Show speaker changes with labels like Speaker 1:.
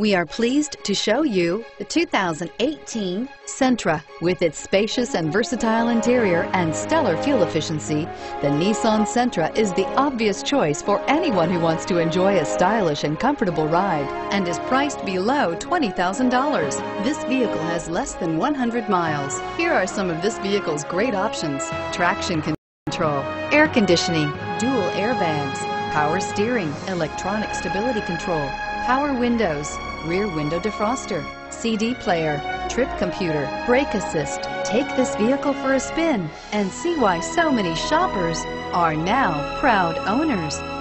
Speaker 1: We are pleased to show you the 2018 Sentra. With its spacious and versatile interior and stellar fuel efficiency, the Nissan Sentra is the obvious choice for anyone who wants to enjoy a stylish and comfortable ride and is priced below $20,000. This vehicle has less than 100 miles. Here are some of this vehicle's great options. Traction control, air conditioning, dual airbags, power steering, electronic stability control, power windows, rear window defroster, CD player, trip computer, brake assist. Take this vehicle for a spin and see why so many shoppers are now proud owners.